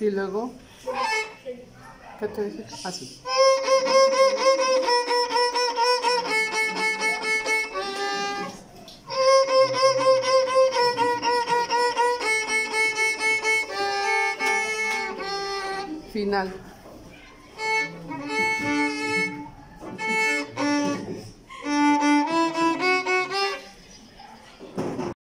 Y luego, ¿qué te dije? Así. Final.